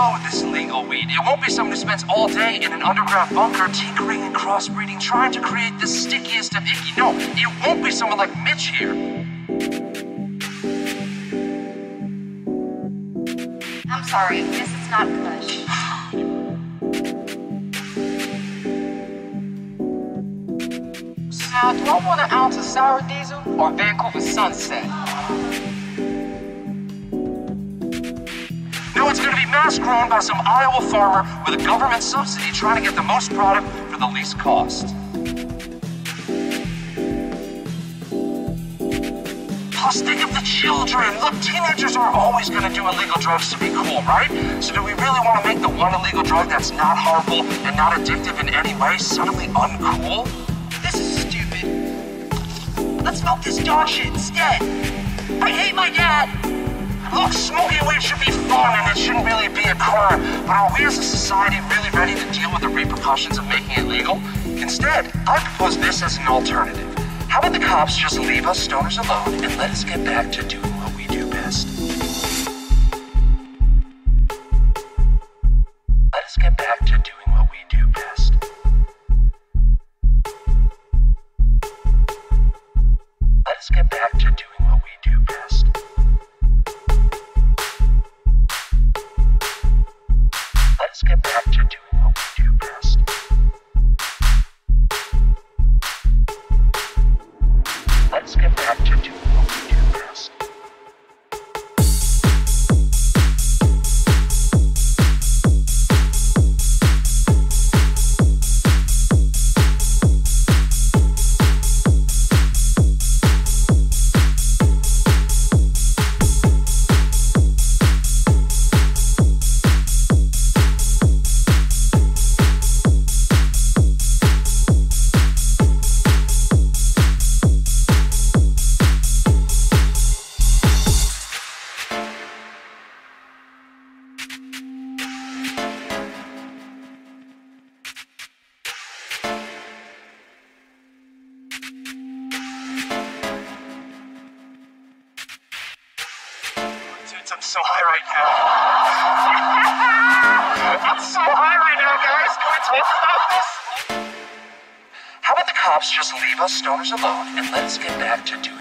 grow this illegal weed. It won't be someone who spends all day in an underground bunker tinkering and crossbreeding, trying to create the stickiest of icky. No, it won't be someone like Mitch here. I'm sorry, this is not Kush. Now, do I want an ounce of sour diesel or Vancouver sunset? It's gonna be mass grown by some Iowa farmer with a government subsidy trying to get the most product for the least cost. Plus, think of the children. Look, teenagers are always gonna do illegal drugs to be cool, right? So do we really want to make the one illegal drug that's not harmful and not addictive in any way suddenly uncool? This is stupid. Let's smoke this dog shit instead. I hate my dad. Look, smoking weed should be fun and it shouldn't really be a crime. But are we as a society really ready to deal with the repercussions of making it legal? Instead, I propose this as an alternative. How about the cops just leave us stoners alone and let us get back to doing what we do best? Let us get back to doing what we do best. Let us get back to doing what we do best. Dudes, I'm so high right now. I'm so high right now, guys. Can we talk about this? How about the cops just leave us stoners alone and let us get back to doing